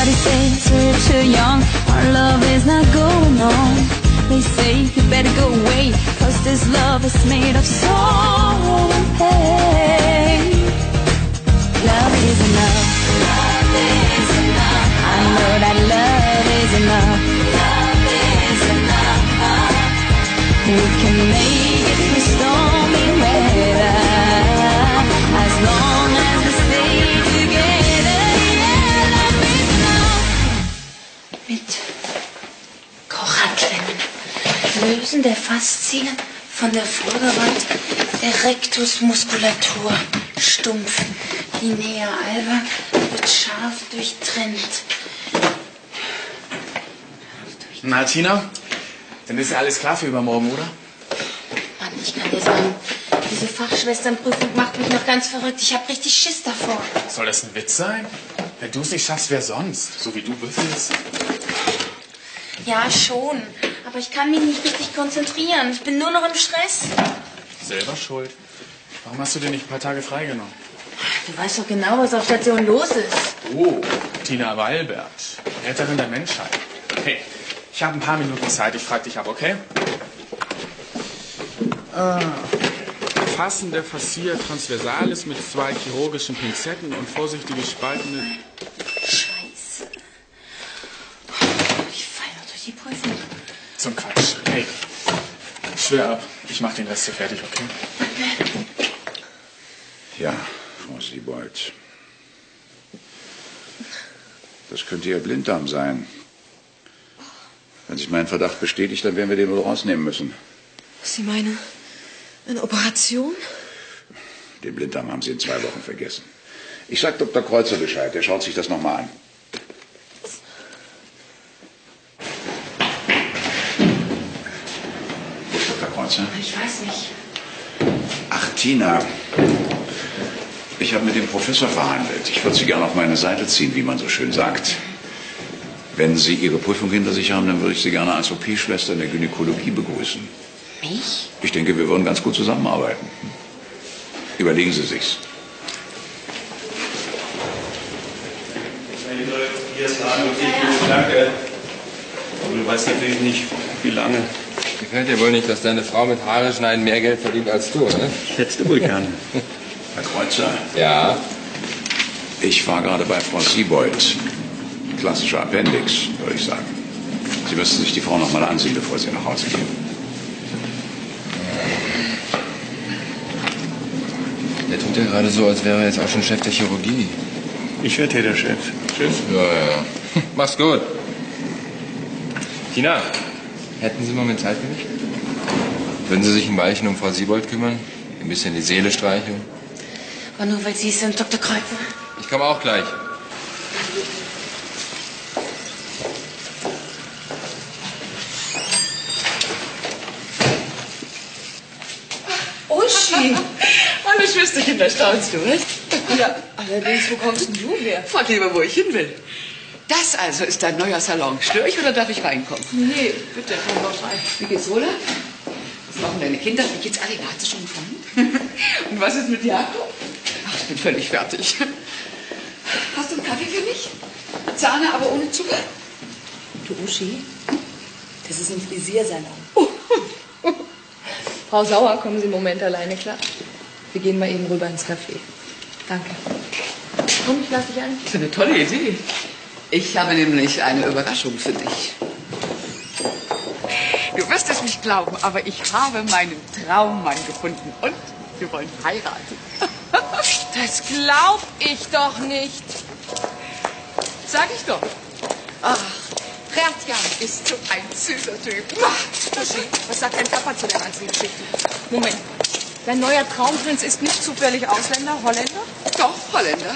Everybody says we're too young, our love is not going on. They say you better go away, cause this love is made of sorrow and pain. Love is enough. Love is enough. I know that love is enough. Love is enough. Lösen der Faszien von der Vorderwand der Rectusmuskulatur. Stumpf. Linea alba wird scharf durchtrennt. Na, Tina, dann ist ja alles klar für übermorgen, oder? Mann, ich kann dir sagen, diese Fachschwesternprüfung macht mich noch ganz verrückt. Ich habe richtig Schiss davor. Soll das ein Witz sein? Wenn du es nicht schaffst, wer sonst? So wie du würfelst. Ja, schon. Aber ich kann mich nicht richtig konzentrieren. Ich bin nur noch im Stress. Selber schuld. Warum hast du dir nicht ein paar Tage freigenommen? Du weißt doch genau, was auf Station los ist. Oh, Tina Weilbert, Retterin der Menschheit. Hey, ich habe ein paar Minuten Zeit, ich frage dich ab, okay? Ah, Fassen der Facia transversalis mit zwei chirurgischen Pinzetten und vorsichtig gespaltene... Scheiße. Ich fall noch durch die Prüfung. Zum Quatsch. Hey, schwör ab, ich mach den Rest hier fertig, okay? Ja, Frau Siebold. Das könnte Ihr Blinddarm sein. Wenn sich mein Verdacht bestätigt, dann werden wir den wohl rausnehmen müssen. Sie meinen, eine Operation? Den Blinddarm haben Sie in zwei Wochen vergessen. Ich sag Dr. Kreuzer Bescheid, der schaut sich das nochmal an. Dr. Kreuzer? Nicht. Ach, Tina. Ich habe mit dem Professor verhandelt. Ich würde Sie gerne auf meine Seite ziehen, wie man so schön sagt. Wenn Sie Ihre Prüfung hinter sich haben, dann würde ich Sie gerne als OP-Schwester in der Gynäkologie begrüßen. Mich? Ich denke, wir würden ganz gut zusammenarbeiten. Überlegen Sie sich's. Hier ist danke. Aber du weißt natürlich nicht, wie lange. Gefällt dir wohl nicht, dass deine Frau mit Haare schneiden mehr Geld verdient als du, ne? Hättest du wohl gern. Herr Kreuzer, Ja. ich war gerade bei Frau Siebold. Klassischer Appendix, würde ich sagen. Sie müssten sich die Frau noch mal ansehen, bevor Sie nach Hause gehen. Der tut ja gerade so, als wäre er jetzt auch schon Chef der Chirurgie. Ich werde hier der Chef. Tschüss. Ja, ja, ja. Mach's gut. Tina, hätten Sie Moment Zeit für mich? Würden Sie sich ein Weilchen um Frau Siebold kümmern? Ein bisschen die Seele streicheln? Aber nur weil Sie es sind, Dr. Kreuzer. Ich komme auch gleich. Uschi! Hallo Schwesterchen, da staunst du, nicht? Ja, allerdings, wo kommst denn du her? Frag lieber, wo ich hin will. Das also ist dein neuer Salon. Störe ich oder darf ich reinkommen? Nee, bitte, komm doch rein. Wie geht's, Rola? Was machen deine Kinder? Wie geht's Alina? Hat sie schon gefunden? Und was ist mit Jakob? Ach, ich bin völlig fertig. Hast du einen Kaffee für mich? Sahne, aber ohne Zucker? Du Uschi, das ist ein Frisiersalon. Frau Sauer, kommen Sie einen Moment alleine klar? Wir gehen mal eben rüber ins Café. Danke. Komm, ich lasse dich ein. Das ist eine tolle Idee. Ich habe nämlich eine Überraschung für dich. Du wirst es nicht glauben, aber ich habe meinen Traummann gefunden und wir wollen heiraten. Das glaub ich doch nicht. Sag ich doch. Ach, Gerd-Jan ist so ein süßer Typ. Uschi, was sagt dein Papa zu der ganzen Geschichte? Moment. Dein neuer Traumprinz ist nicht zufällig Ausländer, Holländer? Doch, Holländer.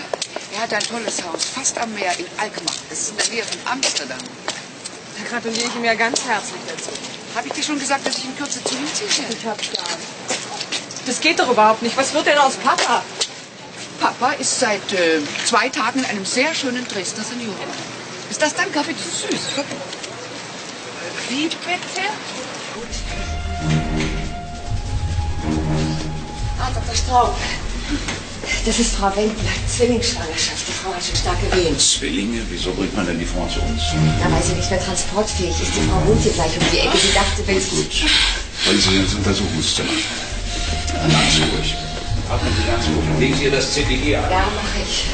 Er hat ein tolles Haus, fast am Meer in Alkmaar. Das ist in der Nähe von Amsterdam. Da gratuliere ich ihm ja ganz herzlich dazu. Habe ich dir schon gesagt, dass ich in Kürze zu ihm ziehe? Ich hab's gar nicht. Das geht doch überhaupt nicht. Was wird denn aus Papa? Papa ist seit äh, zwei Tagen in einem sehr schönen Dresdner Senioren. Ist das dein Kaffee zu süß? Wie bitte? Ah, Dr. Straub. Das ist Frau Wendler. Zwillingsschwangerschaft. Die Frau hat schon starke Wehen. Zwillinge? Wieso bringt man denn die Frau zu uns? Da weil sie nicht mehr transportfähig ist. Die Frau wohnt hier gleich um die Ecke. Sie dachte, wenn sie... Gut. Wollen Sie ins Untersuchungszimmer? Machen Sie ruhig. Atmen Sie ganz gut. Legen Sie ihr das CTG an. Ja, mach ich.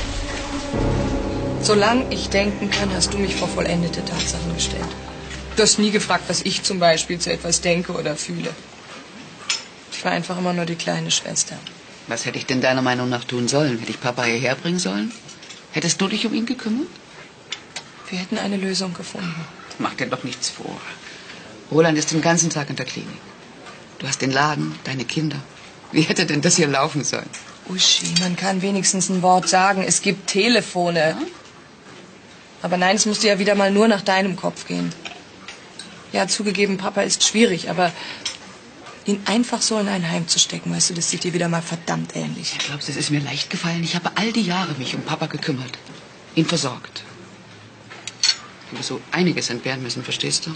Solange ich denken kann, hast du mich vor vollendete Tatsachen gestellt. Du hast nie gefragt, was ich zum Beispiel zu etwas denke oder fühle. Ich war einfach immer nur die kleine Schwester. Was hätte ich denn deiner Meinung nach tun sollen? Hätte ich Papa hierher bringen sollen? Hättest du dich um ihn gekümmert? Wir hätten eine Lösung gefunden. Mach dir doch nichts vor. Roland ist den ganzen Tag in der Klinik. Du hast den Laden, deine Kinder. Wie hätte denn das hier laufen sollen? Uschi, man kann wenigstens ein Wort sagen. Es gibt Telefone. Aber nein, es musste ja wieder mal nur nach deinem Kopf gehen. Ja, zugegeben, Papa ist schwierig, aber ihn einfach so in ein Heim zu stecken, weißt du, das sieht dir wieder mal verdammt ähnlich. Ich glaube, es ist mir leicht gefallen. Ich habe all die Jahre mich um Papa gekümmert. Ihn versorgt. Ich habe so einiges entbehren müssen, verstehst du?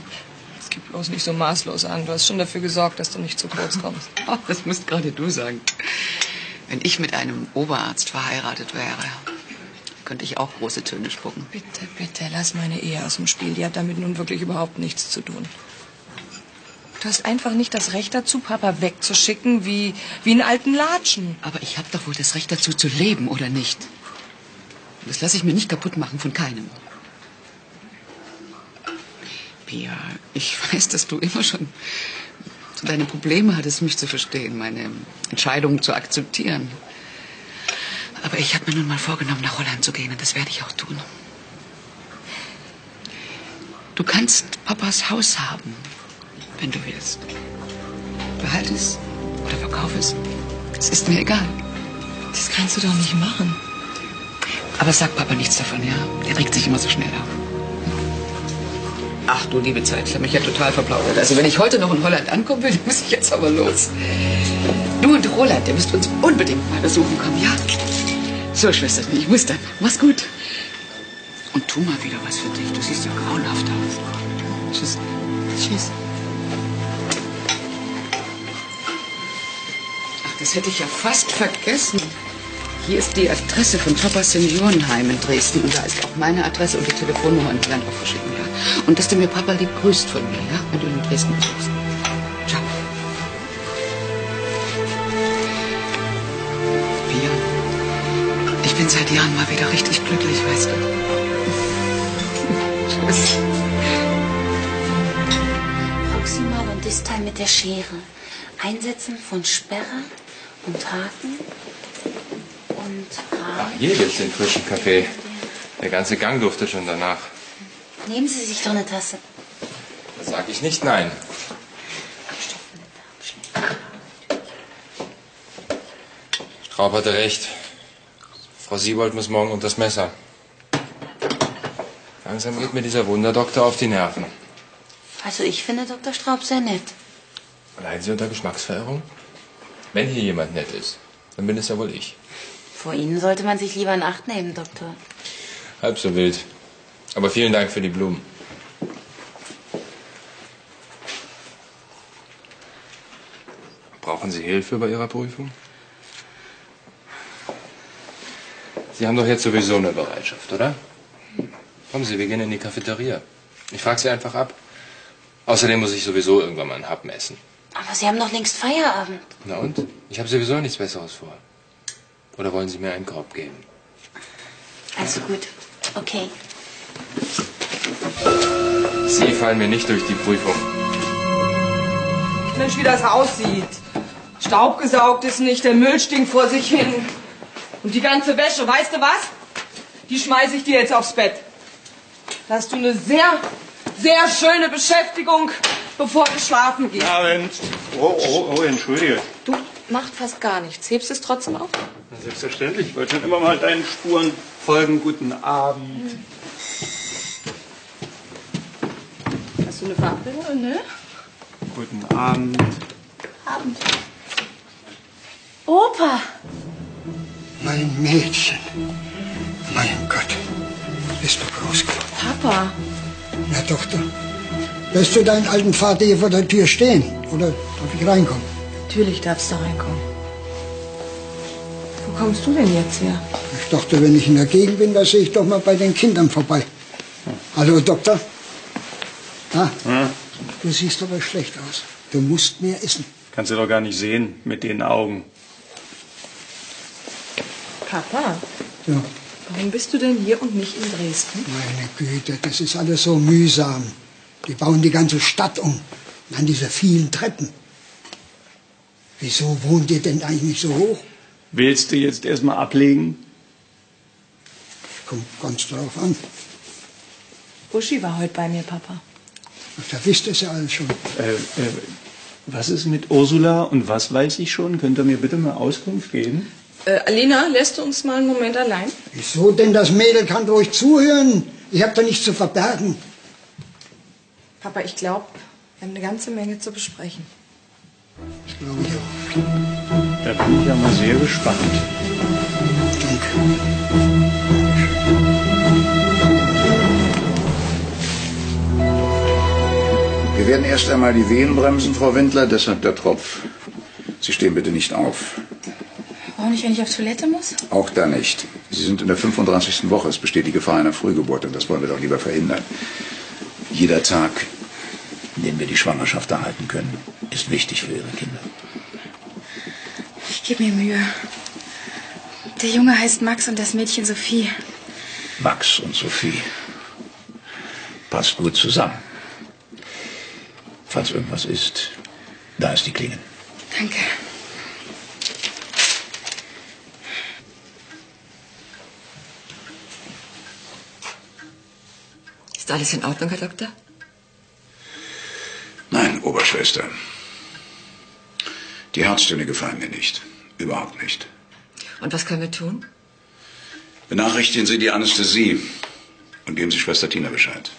Es gibt bloß nicht so maßlos an. Du hast schon dafür gesorgt, dass du nicht zu kurz kommst. Oh, das musst gerade du sagen. Wenn ich mit einem Oberarzt verheiratet wäre, könnte ich auch große Töne spucken. Bitte, bitte, lass meine Ehe aus dem Spiel. Die hat damit nun wirklich überhaupt nichts zu tun. Du hast einfach nicht das Recht dazu, Papa wegzuschicken wie, wie einen alten Latschen. Aber ich habe doch wohl das Recht dazu zu leben, oder nicht? Das lasse ich mir nicht kaputt machen von keinem. Pia, ich weiß, dass du immer schon deine Probleme hattest, mich zu verstehen, meine Entscheidungen zu akzeptieren. Aber ich habe mir nun mal vorgenommen, nach Holland zu gehen und das werde ich auch tun. Du kannst Papas Haus haben, wenn du willst. Behalt es oder verkauf es. Es ist mir egal. Das kannst du doch nicht machen. Aber sag Papa nichts davon, ja? Der regt sich immer so schnell auf. Ach du liebe Zeit, ich habe mich ja total verplaudert. Also wenn ich heute noch in Holland ankommen will, muss ich jetzt aber los. Du und Roland, ihr müsst uns unbedingt mal besuchen kommen, ja? So, Schwesterchen, ich muss dann. Mach's gut. Und tu mal wieder was für dich. Du siehst ja grauenhaft aus. Tschüss. Tschüss. Das hätte ich ja fast vergessen. Hier ist die Adresse von Papas Seniorenheim in Dresden. Und da ist auch meine Adresse und die Telefonnummer und die dann auch verschicken, ja? Und dass du mir Papa lieb grüßt von mir, ja? Wenn du in Dresden besuchst. Ciao. Pia, ich bin seit Jahren mal wieder richtig glücklich, weißt du. Tschüss. Proximal und Distal mit der Schere. Einsetzen von Sperre und Haken und Ach, Rahmen. hier gibt's den frischen Kaffee. Der ganze Gang durfte schon danach. Nehmen Sie sich doch eine Tasse. Da sag ich nicht nein. Straub hatte recht. Frau Siebold muss morgen unter das Messer. Langsam geht mir dieser Wunderdoktor auf die Nerven. Also ich finde Dr. Straub sehr nett. Leiden Sie unter Geschmacksverirrung? Wenn hier jemand nett ist, dann bin es ja wohl ich. Vor Ihnen sollte man sich lieber in Acht nehmen, Doktor. Halb so wild. Aber vielen Dank für die Blumen. Brauchen Sie Hilfe bei Ihrer Prüfung? Sie haben doch jetzt sowieso eine Bereitschaft, oder? Kommen Sie, wir gehen in die Cafeteria. Ich frage Sie einfach ab. Außerdem muss ich sowieso irgendwann mal einen Happen essen. Aber Sie haben doch längst Feierabend. Na und? Ich habe sowieso nichts Besseres vor. Oder wollen Sie mir einen Korb geben? Also gut. Okay. Sie fallen mir nicht durch die Prüfung. Mensch, wie das aussieht. Staub gesaugt ist nicht, der Müll stinkt vor sich hin. Und die ganze Wäsche, weißt du was? Die schmeiße ich dir jetzt aufs Bett. Da hast du eine sehr, sehr schöne Beschäftigung, bevor du schlafen gehst. Abend. Oh, oh, oh, entschuldige. Du macht fast gar nichts. Hebst es trotzdem auf? Na, Selbstverständlich. Ich wollte schon immer mal deinen Spuren folgen. Guten Abend. Hast du eine Verabredung? Ne? Guten Abend. Abend. Opa! Mein Mädchen. Mein Gott. Bist du groß geworden. Papa. Na, Tochter. Lässt du deinen alten Vater hier vor der Tür stehen? Oder darf ich reinkommen? Natürlich darfst du reinkommen. Wo kommst du denn jetzt her? Ich dachte, wenn ich in der Gegend bin, da sehe ich doch mal bei den Kindern vorbei. Hallo, Doktor. Ah, du siehst aber schlecht aus. Du musst mehr essen. Kannst du doch gar nicht sehen mit den Augen. Papa, Ja, warum bist du denn hier und nicht in Dresden? meine Güte, das ist alles so mühsam. Die bauen die ganze Stadt um. Und dann diese vielen Treppen. Wieso wohnt ihr denn eigentlich so hoch? Willst du jetzt erstmal ablegen? Kommt ganz drauf an. Uschi war heute bei mir, Papa. Ach, Da wisst ihr es ja alles schon. Äh, äh, was ist mit Ursula und was weiß ich schon? Könnt ihr mir bitte mal Auskunft geben? Äh, Alina, lässt du uns mal einen Moment allein? Wieso denn? Das Mädel kann ruhig zuhören. Ich habe da nichts zu verbergen. Papa, ich glaube, wir haben eine ganze Menge zu besprechen. Das glaube ich auch. Da bin ich ja mal sehr gespannt. Danke. Wir werden erst einmal die Wehen bremsen, Frau Windler, deshalb der Tropf. Sie stehen bitte nicht auf. Auch nicht, wenn ich auf Toilette muss? Auch da nicht. Sie sind in der 35. Woche. Es besteht die Gefahr einer Frühgeburt und das wollen wir doch lieber verhindern. Jeder Tag, in dem wir die Schwangerschaft erhalten können, ist wichtig für Ihre Kinder. Ich gebe mir Mühe. Der Junge heißt Max und das Mädchen Sophie. Max und Sophie. Passt gut zusammen. Falls irgendwas ist, da ist die Klinge. Danke. Ist alles in Ordnung, Herr Doktor? Nein, Oberschwester. Die Herztöne gefallen mir nicht. Überhaupt nicht. Und was können wir tun? Benachrichtigen Sie die Anästhesie und geben Sie Schwester Tina Bescheid.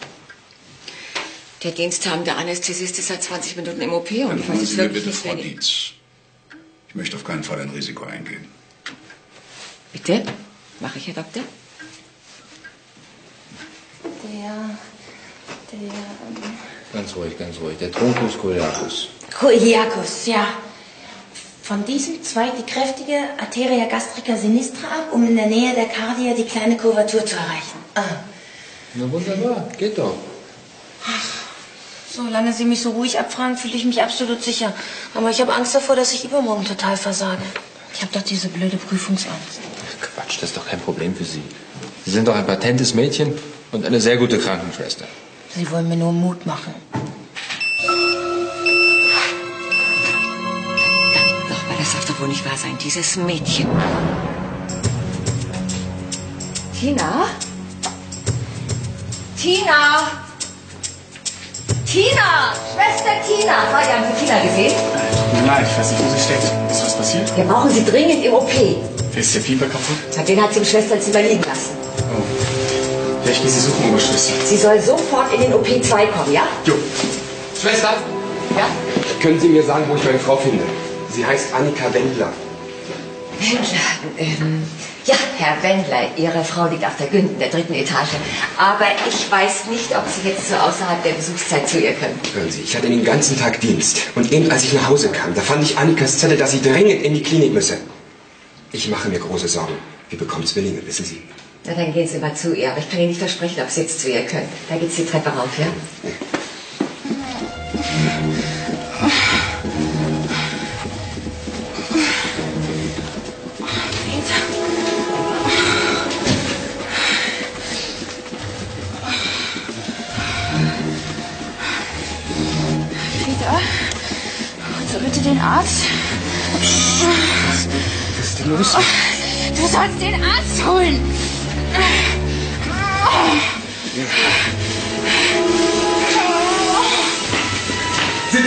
Der diensthabende Anästhesist ist seit 20 Minuten im OP und Dann ich weiß jetzt wirklich bitte nicht, Frau. Dietz. Ich möchte auf keinen Fall ein Risiko eingehen. Bitte? Mache ich, Herr Doktor? Der. Der. ähm, Ganz ruhig, ganz ruhig. Der Truncus coeliacus. Koiakos, ja. Von diesem zweigt die kräftige Arteria gastrica sinistra ab, um in der Nähe der Kardia die kleine Kurvatur zu erreichen. Ah. Na wunderbar, geht doch. Solange Sie mich so ruhig abfragen, fühle ich mich absolut sicher. Aber ich habe Angst davor, dass ich übermorgen total versage. Ich habe doch diese blöde Prüfungsangst. Ach, Quatsch, das ist doch kein Problem für Sie. Sie sind doch ein patentes Mädchen und eine sehr gute Krankenschwester. Sie wollen mir nur Mut machen. Doch, aber das darf doch wohl nicht wahr sein. Dieses Mädchen. Tina? Tina! Tina! Schwester Tina! Fabi, haben Sie Tina gesehen? Tut mir leid, ich weiß nicht, wo sie steckt. Ist was passiert? Wir brauchen sie dringend im OP. Ist der Pieper kaputt? Den hat sie im Schwesternzimmer liegen lassen. Ich gehe sie suchen, Oberschwester. Sie soll sofort in den OP 2 kommen, ja? Jo. Schwester, Ja? können Sie mir sagen, wo ich meine Frau finde? Sie heißt Annika Wendler. Wendler, ähm, ja, Herr Wendler, Ihre Frau liegt auf der Günden, der dritten Etage. Aber ich weiß nicht, ob Sie jetzt so außerhalb der Besuchszeit zu ihr können. Hören Sie, ich hatte den ganzen Tag Dienst. Und eben als ich nach Hause kam, da fand ich Annikas Zelle, dass sie dringend in die Klinik müsse. Ich mache mir große Sorgen. Wir bekommen Zwillinge, wissen Sie. Na, dann gehen Sie mal zu ihr. Aber ich kann Ihnen nicht versprechen, ob Sie jetzt zu ihr können. Da geht's die Treppe rauf, ja? Peter, holst du bitte den Arzt? Was ist denn los? Du sollst den Arzt holen. Sind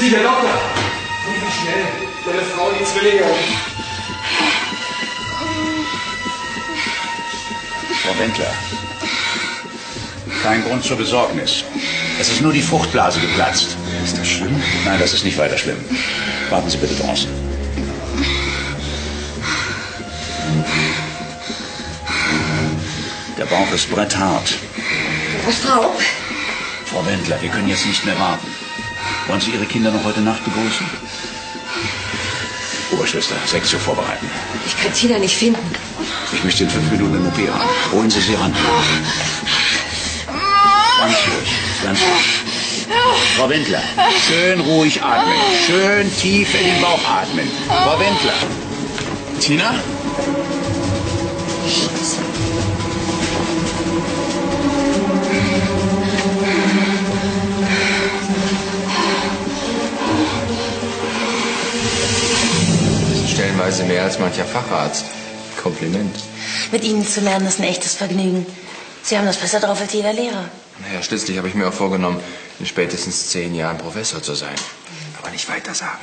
Sie der Doktor? Kommen Sie schnell. Meine Frau, die Zwillinge. Frau Wendler. Kein Grund zur Besorgnis. Es ist nur die Fruchtblase geplatzt. Ist das schlimm? Nein, das ist nicht weiter schlimm. Warten Sie bitte draußen. Der Bauch ist bretthart. Frau? Frau Wendler, wir können jetzt nicht mehr warten. Wollen Sie Ihre Kinder noch heute Nacht begrüßen? Oberschwester, Sektion vorbereiten. Ich kann Tina nicht finden. Ich möchte in fünf Minuten eine OP haben. Holen Sie sie ran. Ganz ruhig, ganz ruhig. Frau Wendler, schön ruhig atmen. Schön tief in den Bauch atmen. Frau Wendler. Tina? Stellenweise mehr als mancher Facharzt. Kompliment. Mit Ihnen zu lernen ist ein echtes Vergnügen. Sie haben das besser drauf als jeder Lehrer. Naja, schließlich habe ich mir auch vorgenommen, in spätestens zehn Jahren Professor zu sein. Aber nicht weiter sagen.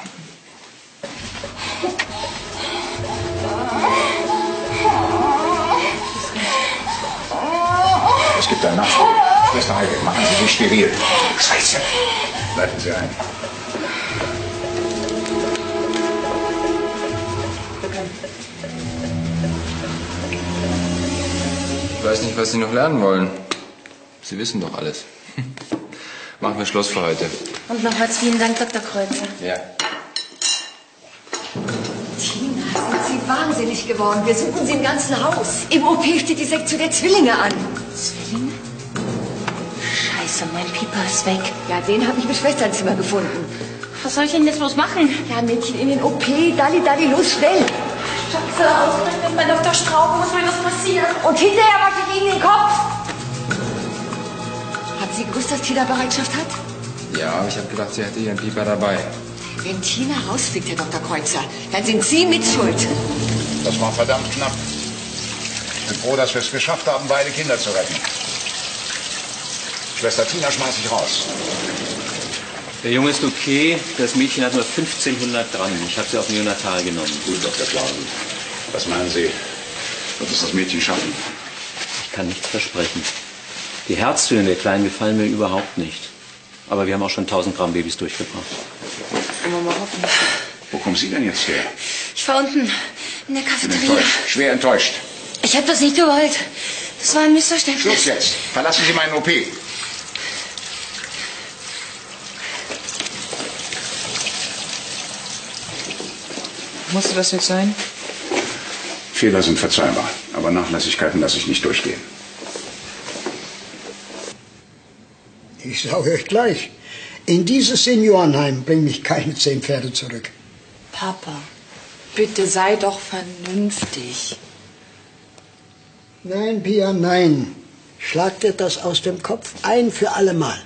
Es gibt einen Nachspiel. Schwester Heike, machen Sie sich steril. Scheiße. Leiten Sie ein. Ich weiß nicht, was Sie noch lernen wollen. Sie wissen doch alles. Machen wir Schluss für heute. Und nochmals vielen Dank, Dr. Kreuzer. Ja. Tina, sind Sie wahnsinnig geworden? Wir suchen Sie im ganzen Haus. Im OP steht die Sektion der Zwillinge an. Zwillinge? Scheiße, mein Pieper ist weg. Ja, den habe ich im Schwesternzimmer gefunden. Was soll ich denn jetzt bloß machen? Ja, Mädchen, in den OP. Dalli, Dalli, los, schnell. Scheiße, ausgerechnet bei Dr. Straub muss mir was passieren. Und hinterher wasche ich Ihnen den Kopf. Haben Sie gewusst, dass Tina Bereitschaft hat? Ja, aber ich habe gedacht, sie hätte ihren Pieper dabei. Wenn Tina rausfliegt, Herr Dr. Kreuzer, dann sind Sie mit Schuld. Das war verdammt knapp. Ich bin froh, dass wir es geschafft haben, beide Kinder zu retten. Schwester Tina schmeiß ich raus. Der Junge ist okay, das Mädchen hat nur 1500 dran. Ich habe sie auf Neonatal genommen. Gut, Dr. Klausen. Was meinen Sie? Wird es das Mädchen schaffen? Ich kann nichts versprechen. Die Herztöne der Kleinen gefallen mir überhaupt nicht. Aber wir haben auch schon 1000 Gramm Babys durchgebracht. Wollen wir mal hoffen. Wo kommen Sie denn jetzt her? Ich war unten in der Ich bin Cafeteria. enttäuscht, schwer enttäuscht. Ich habe das nicht gewollt. Das war ein Missverständnis. Schluss jetzt. Verlassen Sie meinen OP. Musste das jetzt sein? Fehler sind verzeihbar, aber Nachlässigkeiten lasse ich nicht durchgehen. Ich sage euch gleich, in dieses Seniorenheim bringen mich keine zehn Pferde zurück. Papa, bitte sei doch vernünftig. Nein, Pia, nein. Schlag dir das aus dem Kopf ein für allemal.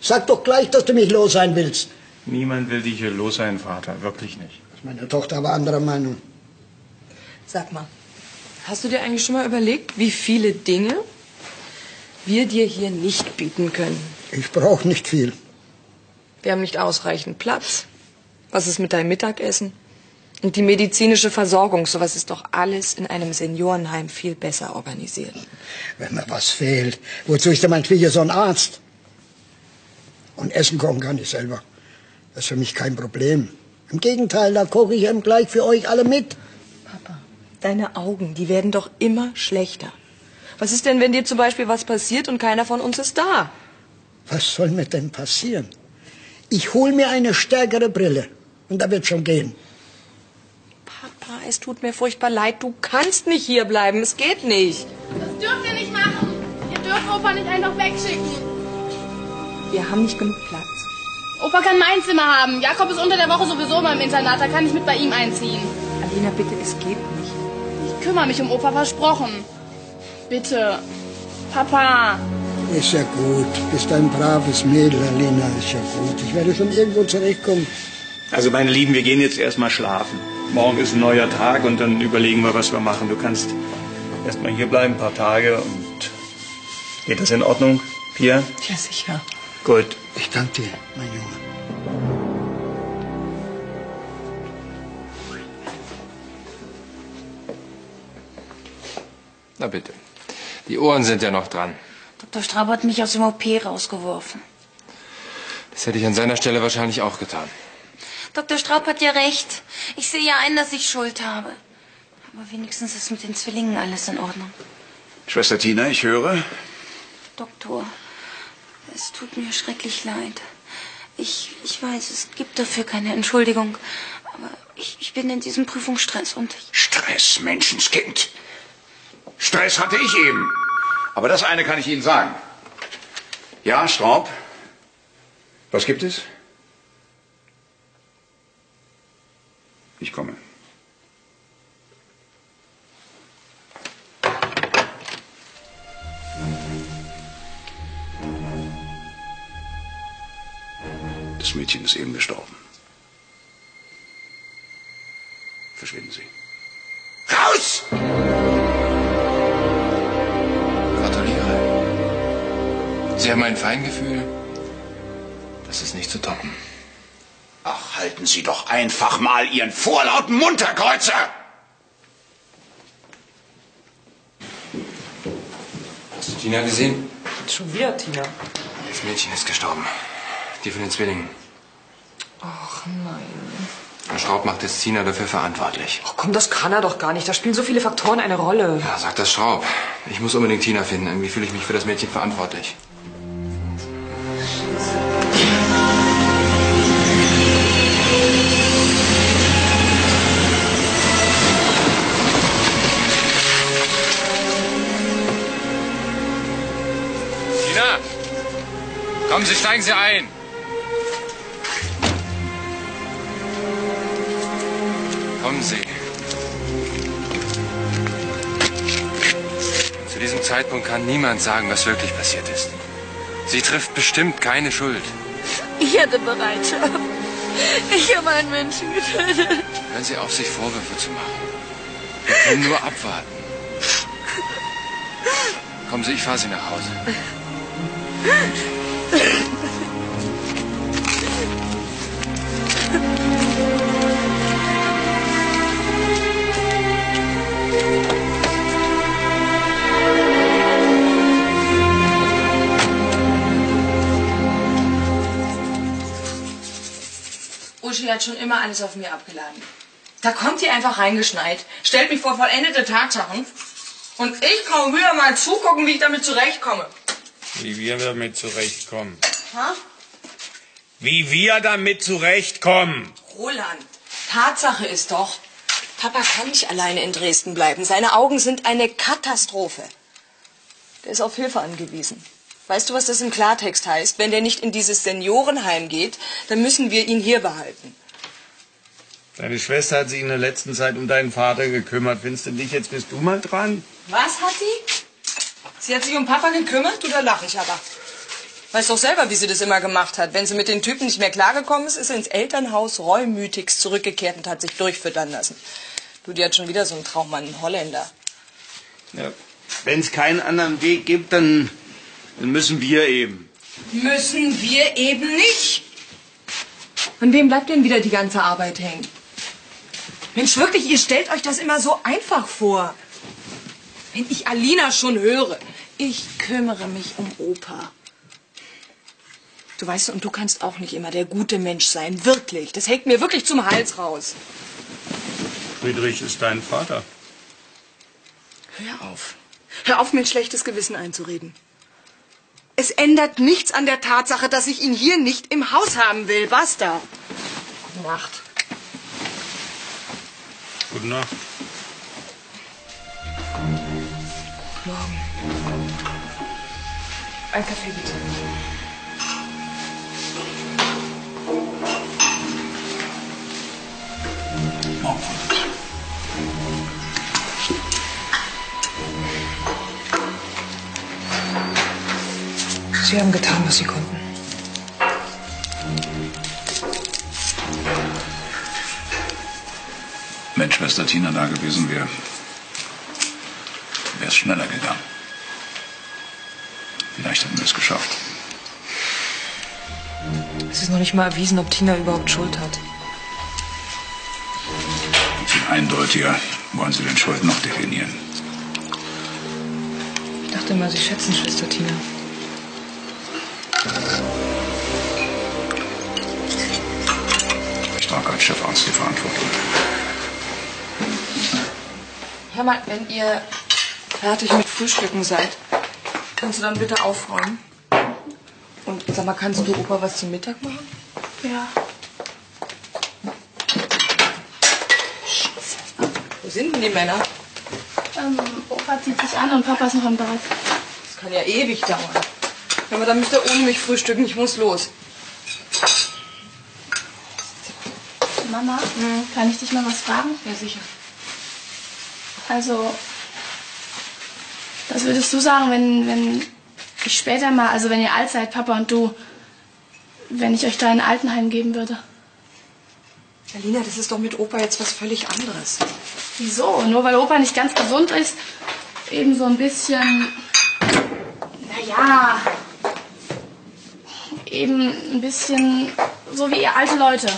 Sag doch gleich, dass du mich los sein willst. Niemand will dich hier los sein, Vater. Wirklich nicht. Ist meine Tochter aber anderer Meinung. Sag mal, hast du dir eigentlich schon mal überlegt, wie viele Dinge wir dir hier nicht bieten können? Ich brauche nicht viel. Wir haben nicht ausreichend Platz. Was ist mit deinem Mittagessen? Und die medizinische Versorgung, sowas ist doch alles in einem Seniorenheim viel besser organisiert. Wenn mir was fehlt, wozu ist denn mein Viecher so ein Arzt? Und Essen kochen kann ich selber. Das ist für mich kein Problem. Im Gegenteil, da koche ich eben gleich für euch alle mit. Deine Augen, die werden doch immer schlechter. Was ist denn, wenn dir zum Beispiel was passiert und keiner von uns ist da? Was soll mir denn passieren? Ich hol mir eine stärkere Brille und da wird schon gehen. Papa, es tut mir furchtbar leid, du kannst nicht hier bleiben, es geht nicht. Das dürft ihr nicht machen. Ihr dürft Opa nicht einfach wegschicken. Wir haben nicht genug Platz. Opa kann mein Zimmer haben. Jakob ist unter der Woche sowieso immer im Internat. Da kann ich mit bei ihm einziehen. Alina, bitte, es geht nicht. Ich kümmere mich um Opa, versprochen. Bitte. Papa. Ist ja gut. Bist ein braves Mädel, Alina. Ist ja gut. Ich werde schon irgendwo zurechtkommen. Also, meine Lieben, wir gehen jetzt erstmal schlafen. Morgen ist ein neuer Tag und dann überlegen wir, was wir machen. Du kannst erstmal hier bleiben, ein paar Tage und. Geht das in Ordnung, Pia? Ja, sicher. Gut. Ich danke dir, mein Junge. Na bitte. Die Ohren sind ja noch dran. Dr. Straub hat mich aus dem OP rausgeworfen. Das hätte ich an seiner Stelle wahrscheinlich auch getan. Dr. Straub hat ja recht. Ich sehe ja ein, dass ich Schuld habe. Aber wenigstens ist mit den Zwillingen alles in Ordnung. Schwester Tina, ich höre. Doktor, es tut mir schrecklich leid. Ich, ich weiß, es gibt dafür keine Entschuldigung. Aber Ich, ich bin in diesem Prüfungsstress und ich... Stress, Menschenskind. Stress hatte ich eben. Aber das eine kann ich Ihnen sagen. Ja, Straub? Was gibt es? Ich komme. Das Mädchen ist eben gestorben. Verschwinden Sie. Sie haben ein Feingefühl. Das ist nicht zu toppen. Ach, halten Sie doch einfach mal Ihren vorlauten Mund, Herr Kreuzer! Hast du Tina gesehen? Schon wieder Tina. Das Mädchen ist gestorben. Die von den Zwillingen. Ach nein. Und Straub macht jetzt Tina dafür verantwortlich. Ach komm, das kann er doch gar nicht. Da spielen so viele Faktoren eine Rolle. Ja, sagt das Straub. Ich muss unbedingt Tina finden. Irgendwie fühle ich mich für das Mädchen verantwortlich. Kommen Sie, steigen Sie ein! Kommen Sie. Zu diesem Zeitpunkt kann niemand sagen, was wirklich passiert ist. Sie trifft bestimmt keine Schuld. Ich hatte Bereitschaft. Ich habe einen Menschen getötet. Hören Sie auf, sich Vorwürfe zu machen. Wir können nur abwarten. Kommen Sie, ich fahre Sie nach Hause. Uschi hat schon immer alles auf mir abgeladen. Da kommt die einfach reingeschneit, stellt mich vor vollendete Tatsachen und ich kann wieder mal zugucken, wie ich damit zurechtkomme. Wie wir damit zurechtkommen. Ha? Wie wir damit zurechtkommen. Roland, Tatsache ist doch, Papa kann nicht alleine in Dresden bleiben. Seine Augen sind eine Katastrophe. Der ist auf Hilfe angewiesen. Weißt du, was das im Klartext heißt? Wenn der nicht in dieses Seniorenheim geht, dann müssen wir ihn hier behalten. Deine Schwester hat sich in der letzten Zeit um deinen Vater gekümmert. Findest du dich, jetzt bist du mal dran? Was hat sie? Sie hat sich um Papa gekümmert oder lach ich aber? Weiß doch selber, wie sie das immer gemacht hat. Wenn sie mit den Typen nicht mehr klargekommen ist, ist sie ins Elternhaus reumütigst zurückgekehrt und hat sich durchfüttern lassen. Du, die hat schon wieder so einen Traummann, einen Holländer. Ja. Wenn es keinen anderen Weg gibt, dann, dann müssen wir eben. Müssen wir eben nicht. An wem bleibt denn wieder die ganze Arbeit hängen? Mensch, wirklich, ihr stellt euch das immer so einfach vor. Wenn ich Alina schon höre, ich kümmere mich um Opa. Du weißt, und du kannst auch nicht immer der gute Mensch sein, wirklich. Das hängt mir wirklich zum Hals raus. Friedrich ist dein Vater. Hör auf. Hör auf, mir ein schlechtes Gewissen einzureden. Es ändert nichts an der Tatsache, dass ich ihn hier nicht im Haus haben will. Basta. Gute Nacht. Gute Nacht. Morgen. Ein Kaffee bitte. Sie haben getan, was Sie konnten. Wenn Schwester Tina da gewesen wäre, wäre es schneller gegangen. Vielleicht hätten wir es geschafft. Es ist noch nicht mal erwiesen, ob Tina überhaupt Schuld hat. Viel eindeutiger wollen Sie den Schuld noch definieren. Ich dachte immer, Sie schätzen Schwester Tina. Ich trage als Chefarzt die Verantwortung. Hör mal, wenn ihr fertig mit Frühstücken seid, kannst du dann bitte aufräumen? Und sag mal, kannst du Opa was zum Mittag machen? Ja. Wo sind denn die Männer? Ähm, Opa zieht sich an und Papa ist noch im Bad. Das kann ja ewig dauern. Aber dann müsst ihr ohne mich frühstücken. Ich muss los. Mama, kann ich dich mal was fragen? Ja, sicher. Also, was würdest du sagen, wenn, wenn ich später mal, also wenn ihr alt seid, Papa und du, wenn ich euch da ein Altenheim geben würde? Alina, das ist doch mit Opa jetzt was völlig anderes. Wieso? Nur weil Opa nicht ganz gesund ist, eben so ein bisschen, naja, eben ein bisschen so wie ihr alte Leute.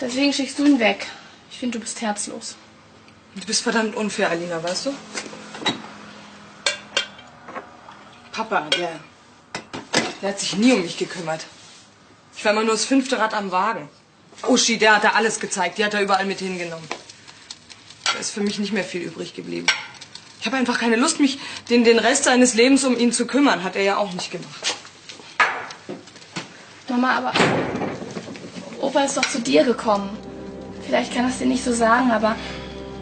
Deswegen schickst du ihn weg. Ich finde, du bist herzlos. Du bist verdammt unfair, Alina, weißt du? Papa, der, der hat sich nie um mich gekümmert. Ich war immer nur das fünfte Rad am Wagen. Uschi, der hat da alles gezeigt. Die hat er überall mit hingenommen. Da ist für mich nicht mehr viel übrig geblieben. Ich habe einfach keine Lust, mich den, den Rest seines Lebens um ihn zu kümmern. Hat er ja auch nicht gemacht. Mama, aber Opa ist doch zu dir gekommen. Vielleicht kann er es dir nicht so sagen, aber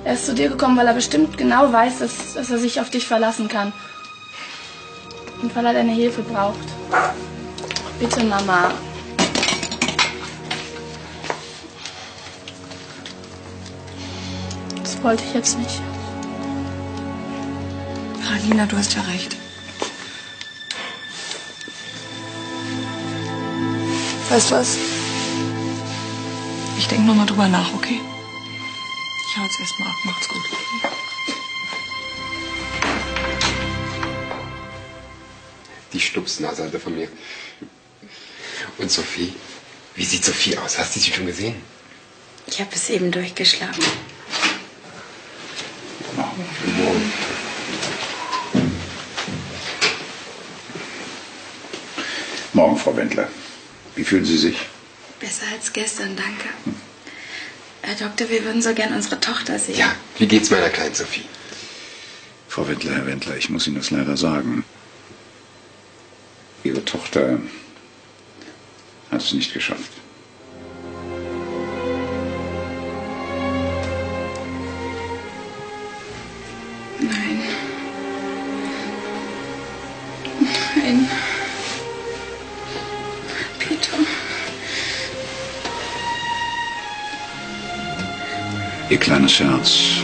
er ist zu dir gekommen, weil er bestimmt genau weiß, dass, dass er sich auf dich verlassen kann. Und weil er deine Hilfe braucht. Bitte, Mama. Das wollte ich jetzt nicht. Alina, du hast ja recht. Weißt du was? Ich denke noch mal drüber nach, okay? Ich hau jetzt erstmal ab. Macht's gut. Die Stupsnase hatte von mir. Und Sophie? Wie sieht Sophie aus? Hast du sie schon gesehen? Ich habe es eben durchgeschlafen. Morgen, Frau Wendler. Wie fühlen Sie sich? Besser als gestern, danke. Herr Doktor, wir würden so gern unsere Tochter sehen. Ja, wie geht's meiner kleinen Sophie? Frau Wendler, Herr Wendler, ich muss Ihnen das leider sagen. Ihre Tochter hat es nicht geschafft. Nein. Nein. Peter. Ihr kleines Herz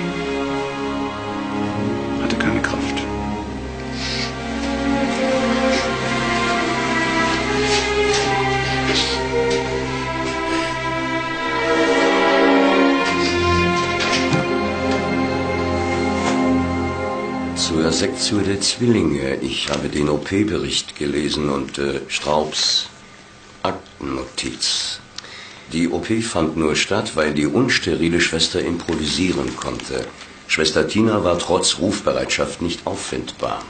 Sektion der Zwillinge. Ich habe den OP-Bericht gelesen und äh, Straubs Aktennotiz. Die OP fand nur statt, weil die unsterile Schwester improvisieren konnte. Schwester Tina war trotz Rufbereitschaft nicht auffindbar.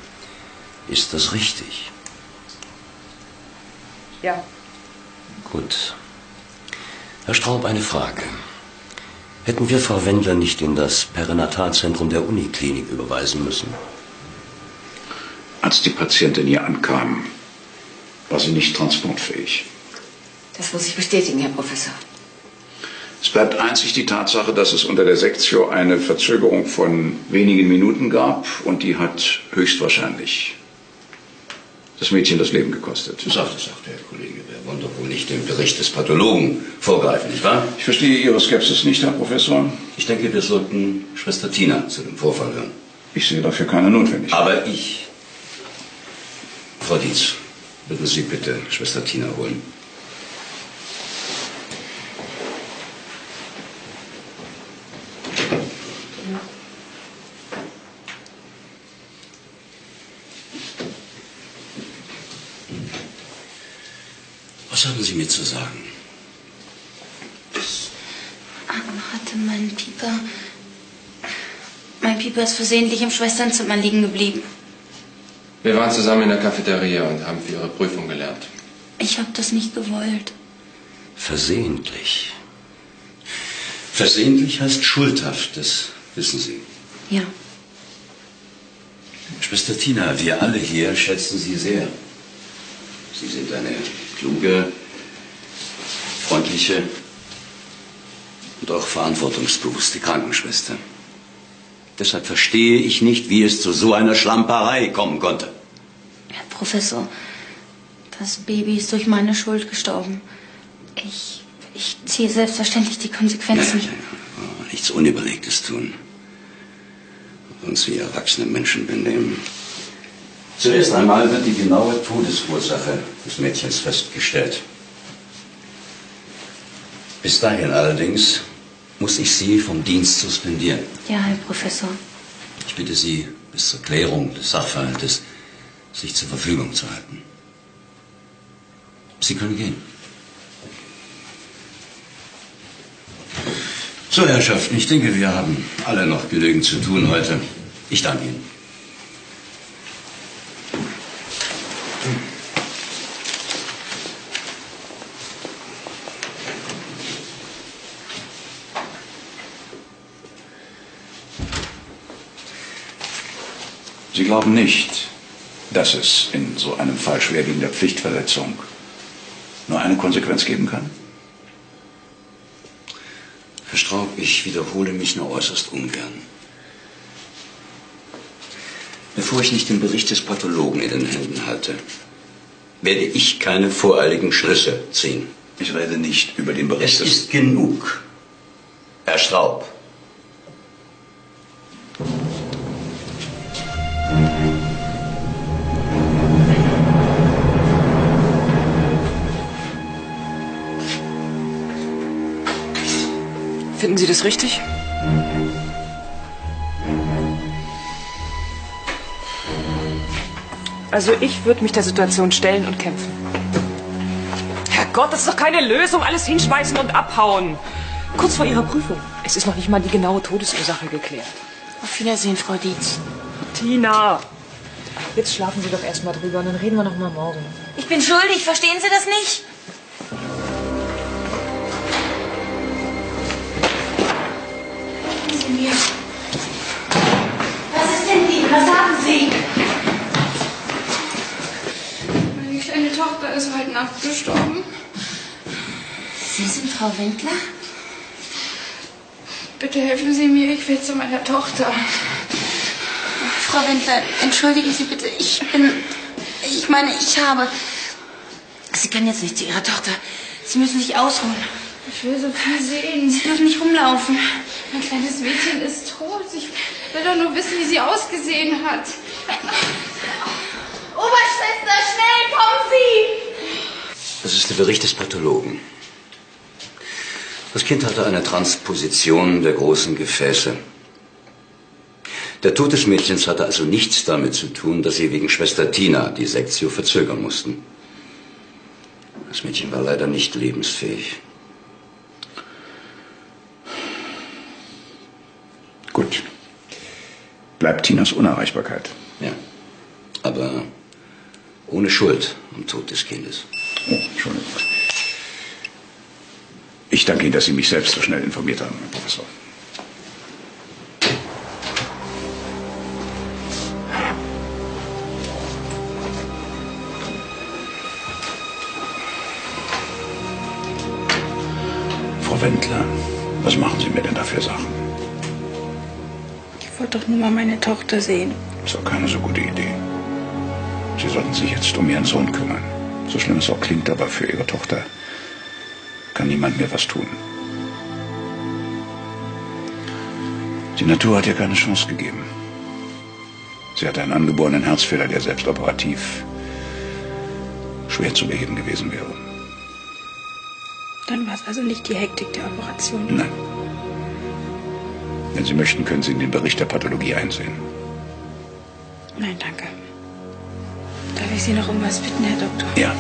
Ist das richtig? Ja. Gut. Herr Straub, eine Frage. Hätten wir Frau Wendler nicht in das Perinatalzentrum der Uniklinik überweisen müssen? Als die Patientin hier ankam, war sie nicht transportfähig. Das muss ich bestätigen, Herr Professor. Es bleibt einzig die Tatsache, dass es unter der Sektio eine Verzögerung von wenigen Minuten gab und die hat höchstwahrscheinlich das Mädchen das Leben gekostet. Sagt es, sagt der Herr Kollege. Wir wollen doch wohl nicht dem Bericht des Pathologen vorgreifen, nicht wahr? Ich verstehe Ihre Skepsis nicht, Herr Professor. Ich denke, wir sollten Schwester Tina zu dem Vorfall hören. Ich sehe dafür keine Notwendigkeit. Aber ich. Frau Dietz, würden Sie bitte Schwester Tina holen. Was haben Sie mir zu sagen? Ähm, hatte mein Pieper. Mein Pieper ist versehentlich im Schwesternzimmer liegen geblieben. Wir waren zusammen in der Cafeteria und haben für Ihre Prüfung gelernt. Ich habe das nicht gewollt. Versehentlich. Versehentlich heißt schuldhaft, das wissen Sie. Ja. Schwester Tina, wir alle hier schätzen Sie sehr. Sie sind eine kluge, freundliche und auch verantwortungsbewusste Krankenschwester. Deshalb verstehe ich nicht, wie es zu so einer Schlamperei kommen konnte. Herr Professor, das Baby ist durch meine Schuld gestorben. Ich, ich ziehe selbstverständlich die Konsequenzen. Nichts Unüberlegtes tun. Uns wie erwachsene Menschen benehmen. Zuerst einmal wird die genaue Todesursache des Mädchens festgestellt. Bis dahin allerdings muss ich Sie vom Dienst suspendieren. Ja, Herr Professor. Ich bitte Sie, bis zur Klärung des Sachverhaltes sich zur Verfügung zu halten. Sie können gehen. So, Herrschaften, ich denke, wir haben alle noch genügend zu tun heute. Ich danke Ihnen. Sie glauben nicht, dass es in so einem Fall schwerwiegender Pflichtverletzung nur eine Konsequenz geben kann? Herr Straub, ich wiederhole mich nur äußerst ungern. Bevor ich nicht den Bericht des Pathologen in den Händen halte, werde ich keine voreiligen Schlüsse ziehen. Ich rede nicht über den Bericht Es ist genug. Herr Straub. Finden Sie das richtig? Also ich würde mich der Situation stellen und kämpfen. Herrgott, das ist doch keine Lösung. Alles hinschmeißen und abhauen. Kurz vor Ihrer Prüfung. Es ist noch nicht mal die genaue Todesursache geklärt. Auf Wiedersehen, Frau Dietz. Tina! Jetzt schlafen Sie doch erst mal drüber und dann reden wir noch mal morgen. Ich bin schuldig, verstehen Sie das nicht? Ist heute Nacht gestorben. Sie sind Frau Wendler? Bitte helfen Sie mir, ich will zu meiner Tochter. Frau Wendler, entschuldigen Sie bitte, ich bin. Ich meine, ich habe. Sie können jetzt nicht zu Ihrer Tochter. Sie müssen sich ausruhen. Ich will so viel sehen. Sie dürfen nicht rumlaufen. Mein kleines Mädchen ist tot. Ich will doch nur wissen, wie sie ausgesehen hat. Oberschwester, schnell, kommen Sie! Das ist der Bericht des Pathologen. Das Kind hatte eine Transposition der großen Gefäße. Der Tod des Mädchens hatte also nichts damit zu tun, dass sie wegen Schwester Tina die Sektio verzögern mussten. Das Mädchen war leider nicht lebensfähig. Gut. Bleibt Tinas Unerreichbarkeit. Ja. Aber ohne Schuld am Tod des Kindes. Oh, Entschuldigung. Ich danke Ihnen, dass Sie mich selbst so schnell informiert haben, Herr Professor. Frau Wendler, was machen Sie mir denn da für Sachen? Ich wollte doch nur mal meine Tochter sehen. Ist auch keine so gute Idee. Sie sollten sich jetzt um Ihren Sohn kümmern. So schlimm es auch klingt, aber für Ihre Tochter kann niemand mehr was tun. Die Natur hat ihr keine Chance gegeben. Sie hatte einen angeborenen Herzfehler, der selbst operativ schwer zu beheben gewesen wäre. Dann war es also nicht die Hektik der Operation. Nein. Wenn Sie möchten, können Sie in den Bericht der Pathologie einsehen. Nein, danke. Ich Sie noch um was bitten, Herr Doktor? Ja.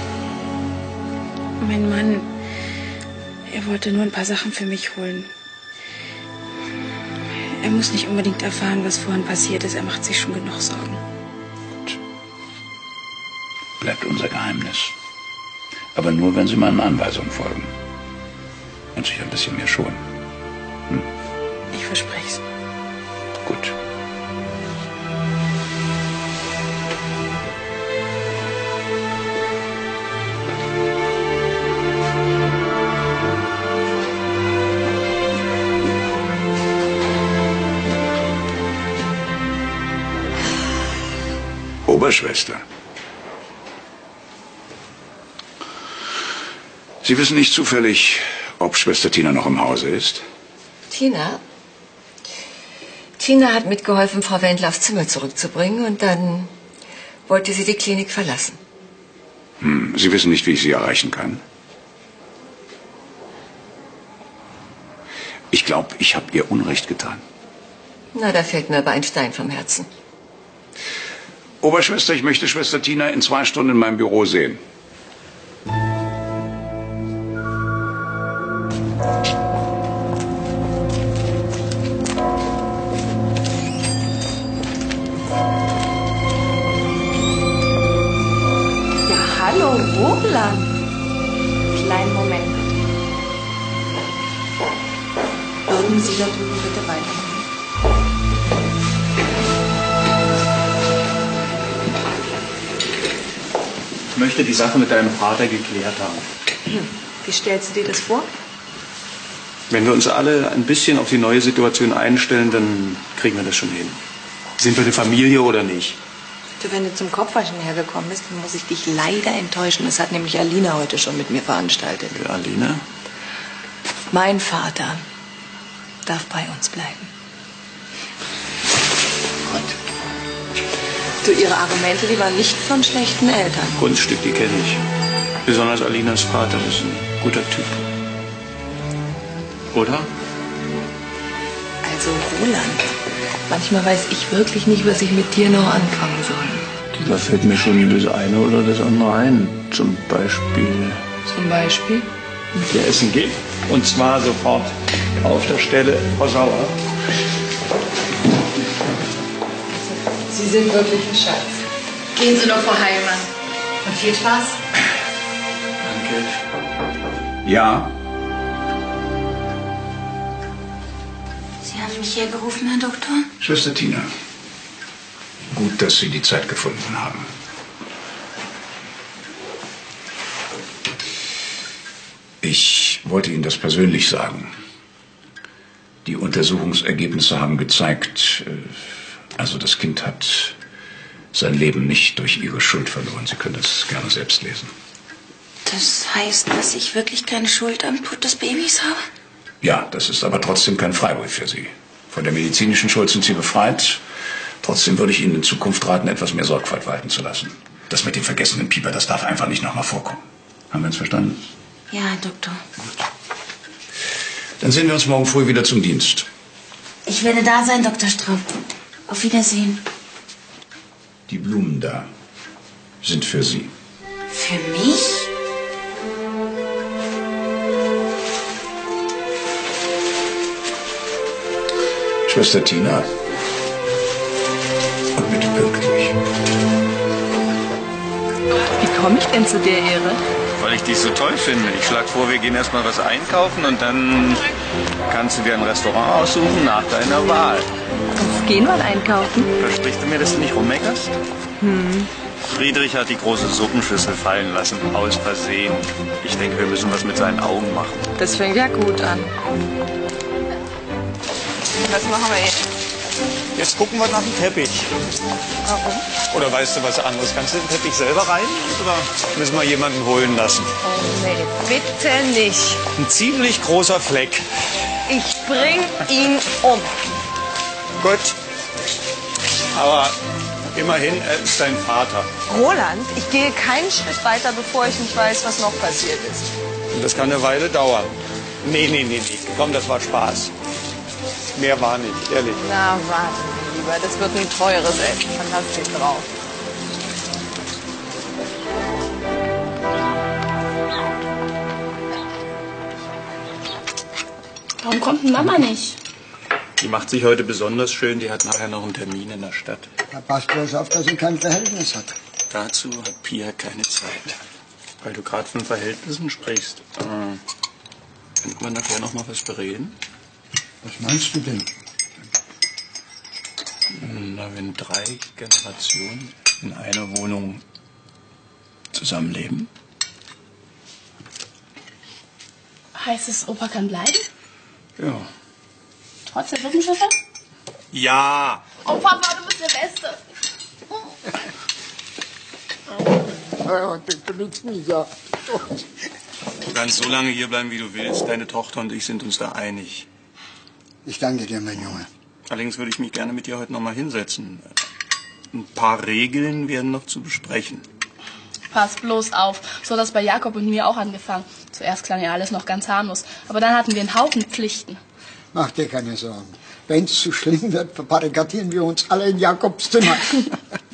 Mein Mann, er wollte nur ein paar Sachen für mich holen. Er muss nicht unbedingt erfahren, was vorhin passiert ist. Er macht sich schon genug Sorgen. Bleibt unser Geheimnis. Aber nur, wenn Sie meinen Anweisungen folgen. Und sich ein bisschen mehr schonen. Ich verspreche es. Ihre Schwester. Sie wissen nicht zufällig, ob Schwester Tina noch im Hause ist? Tina? Tina hat mitgeholfen, Frau Wendler aufs Zimmer zurückzubringen und dann wollte sie die Klinik verlassen. Hm, Sie wissen nicht, wie ich Sie erreichen kann? Ich glaube, ich habe ihr Unrecht getan. Na, da fällt mir aber ein Stein vom Herzen. Oberschwester, ich möchte Schwester Tina in zwei Stunden in meinem Büro sehen. Ja, hallo, Roland. Kleinen Moment. Würden Sie da drüben möchte die Sache mit deinem Vater geklärt haben. Wie stellst du dir das vor? Wenn wir uns alle ein bisschen auf die neue Situation einstellen, dann kriegen wir das schon hin. Sind wir eine Familie oder nicht? Du, wenn du zum Kopfwaschen hergekommen bist, dann muss ich dich leider enttäuschen. Das hat nämlich Alina heute schon mit mir veranstaltet. Ja, Alina? Mein Vater darf bei uns bleiben. Du, ihre Argumente, die waren nicht von schlechten Eltern. Kunststück, die kenne ich. Besonders Alinas Vater ist ein guter Typ. Oder? Also, Roland, manchmal weiß ich wirklich nicht, was ich mit dir noch anfangen soll. Da fällt mir schon das eine oder das andere ein. Zum Beispiel Zum Beispiel? mit dir essen gehen. Und zwar sofort auf der Stelle. Frau Sauer. Sie sind wirklich ein Schatz. Gehen Sie noch, Frau Heilmann. Und viel Spaß. Danke. Ja? Sie haben mich hier gerufen, Herr Doktor? Schwester Tina, gut, dass Sie die Zeit gefunden haben. Ich wollte Ihnen das persönlich sagen. Die Untersuchungsergebnisse haben gezeigt, äh, also das Kind hat sein Leben nicht durch Ihre Schuld verloren. Sie können das gerne selbst lesen. Das heißt, dass ich wirklich keine Schuld am Tod des Babys habe? Ja, das ist aber trotzdem kein Freibrief für Sie. Von der medizinischen Schuld sind Sie befreit. Trotzdem würde ich Ihnen in Zukunft raten, etwas mehr Sorgfalt walten zu lassen. Das mit dem vergessenen Pieper, das darf einfach nicht nochmal vorkommen. Haben wir uns verstanden? Ja, Herr Doktor. Dann sehen wir uns morgen früh wieder zum Dienst. Ich werde da sein, Dr. Straub. Auf Wiedersehen. Die Blumen da sind für Sie. Für mich? Schwester Tina. Und bitte pünktlich. Wie komme ich denn zu der Ehre? Weil ich dich so toll finde. Ich schlage vor, wir gehen erstmal was einkaufen und dann kannst du dir ein Restaurant aussuchen nach deiner Wahl. Gehen mal einkaufen. Versprichst du mir, dass du nicht rummeckerst? Hm. Friedrich hat die große Suppenschüssel fallen lassen, aus Versehen. Ich denke, wir müssen was mit seinen Augen machen. Das fängt ja gut an. Was machen wir jetzt? Jetzt gucken wir nach dem Teppich. Warum? Oder weißt du was anderes? Kannst du den Teppich selber rein oder müssen wir jemanden holen lassen? Oh nee, bitte nicht. Ein ziemlich großer Fleck. Ich bring ihn um. Gut. Aber immerhin, er ist dein Vater. Roland, ich gehe keinen Schritt weiter, bevor ich nicht weiß, was noch passiert ist. Und das kann eine Weile dauern. Nee, nee, nee, nee. Komm, das war Spaß. Mehr war nicht, ehrlich. Na, warte, lieber, das wird ein teures Essen. Du drauf. Warum kommt denn Mama nicht? Die macht sich heute besonders schön. Die hat nachher noch einen Termin in der Stadt. Da passt bloß auf, dass sie kein Verhältnis hat. Dazu hat Pia keine Zeit. Weil du gerade von Verhältnissen sprichst. Äh, könnten wir nachher noch mal was bereden? Was meinst du denn? Na, wenn drei Generationen in einer Wohnung zusammenleben. Heißt es, Opa kann bleiben? Ja. Trotz der Suppenschüssel? Ja. Oh, Papa, du bist der Beste. Du drückst mich ja. Du kannst so lange hier bleiben, wie du willst. Deine Tochter und ich sind uns da einig. Ich danke dir, mein Junge. Allerdings würde ich mich gerne mit dir heute noch mal hinsetzen. Ein paar Regeln werden noch zu besprechen. Pass bloß auf. So hat das bei Jakob und mir auch angefangen. Zuerst klang ja alles noch ganz harmlos. Aber dann hatten wir einen Haufen Pflichten. Mach dir keine Sorgen. Wenn es zu schlimm wird, verbarrikadieren wir uns alle in Jakobs Zimmer.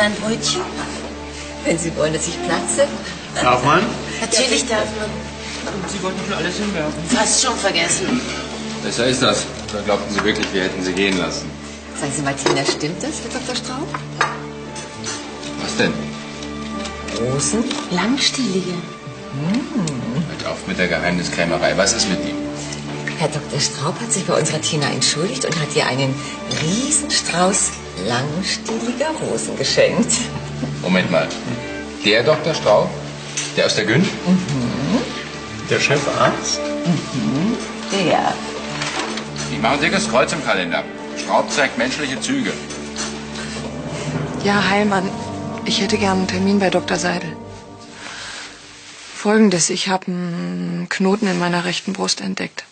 ein Brötchen? Wenn Sie wollen, dass ich platze. Darf man? Natürlich darf man. Sie wollten schon alles hinwerfen. Fast schon vergessen. Besser ist das. Oder glaubten Sie wirklich, wir hätten Sie gehen lassen? Sagen Sie, Martina, stimmt das, Herr Dr. Straub? Was denn? Rosen? Langstielige. Hört auf mit der Geheimniskrämerei. Was ist mit ihm? Herr Dr. Straub hat sich bei unserer Tina entschuldigt und hat ihr einen Riesenstrauß langstieliger Rosen geschenkt. Moment mal. Der Dr. Straub? Der aus der Gün? Der Chefarzt? Mhm. Der. Ich mache ein dickes Kreuz im Kalender. Straub zeigt menschliche Züge. Ja, Heilmann, ich hätte gern einen Termin bei Dr. Seidel. Folgendes, ich habe einen Knoten in meiner rechten Brust entdeckt.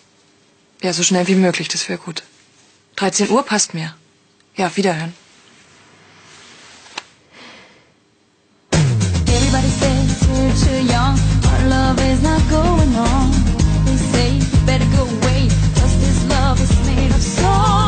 Ja, so schnell wie möglich, das wäre gut. 13 Uhr passt mir. Ja, wiederhören. Everybody says you're too young. Our love is not going on. They say you better go away. Cause this love is made of song.